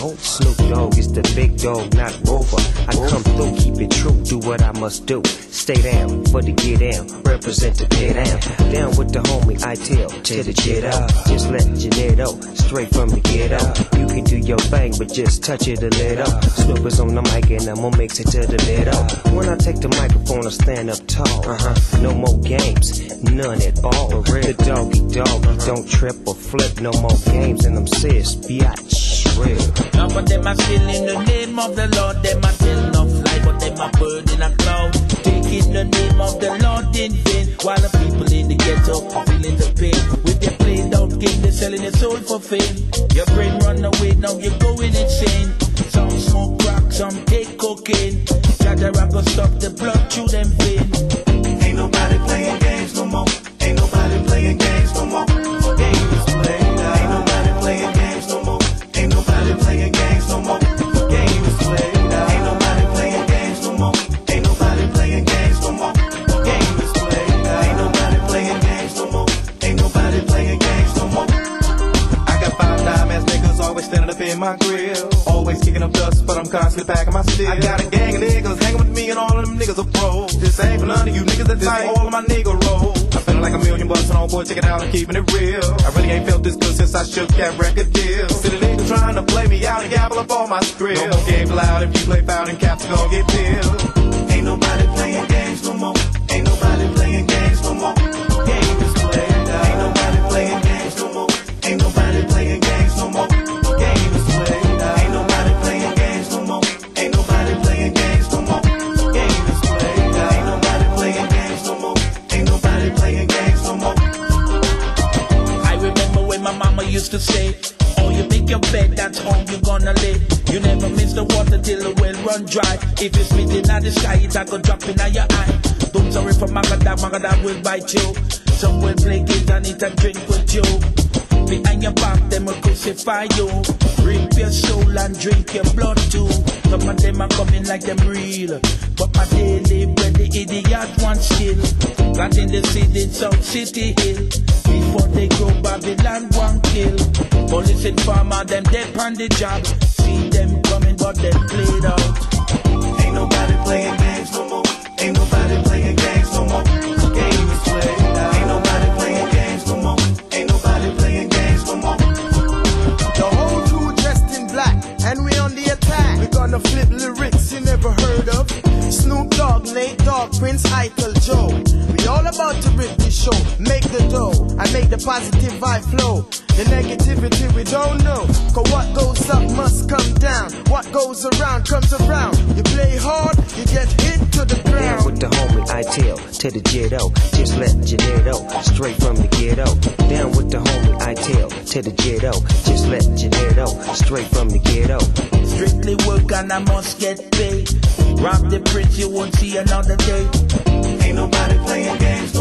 Snoop Dogg is the big dog, not Rover. I come through, keep it true, do what I must do. Stay down for the get down, represent the get down. Down with the homie, I tell, to the jet up. Just let out, straight from the get out. You can do your thing, but just touch it a little. Snoop is on the mic and I'ma mix it to the middle. When I take the microphone, I stand up tall. Uh-huh. No more games, none at all. The doggy dog, don't trip or flip. No more games, and I'm serious, biatch. Real. Some of them are still in the name of the Lord. Them are tell enough lie, but them are burning a cloud. Taking the name of the Lord in vain. While the people in the ghetto feeling the pain. With their played out game, they're selling their soul for fame. Your brain run away, now you're going insane. Some smoke crack, some take cocaine. Jaja go stop the blood through them veins. Ain't nobody playing games no more. Ain't nobody playing games no more. Game my grill. Always kicking up dust, but I'm constantly packing my steel. I got a gang of niggas hanging with me and all of them niggas are pros. This ain't for none of you niggas that like all of my nigga roll. I'm feeling like a million bucks and all boy, check it out, I'm keeping it real. I really ain't felt this good since I shook that record deal. See the niggas trying to play me out and gabble up all my. No more games allowed if you play foul and caps gon' get peeled. Ain't nobody playing used to say, Oh, you make your bed, that's home you're gonna lay. You never miss the water till the well run dry. If it's spit in the sky, it a drop in your eye. Don't sorry for Magadag, Magadag will bite you. Some will play games and eat and drink with you. Behind your back, them will crucify you. Rip your soul and drink your blood too. Some of them are coming like them real. But my daily bread, the idiot want skill. In the city, South City Hill. Before they grow Babylon. Police informer, them dead on the job. See them coming, but they played out. Ain't nobody playing show, make the dough, I make the positive vibe flow. The negativity we don't know. Cause what goes up must come down. What goes around comes around. You play hard, you get hit to the ground. Down ground. with the homie I tell to the jetto. Just let your net out, straight from the ghetto. Down with the homie I tell to the jetto. Just let your net out, straight from the ghetto. Strictly work and I must get paid. Rob the prince, you won't see another day. Ain't nobody playing games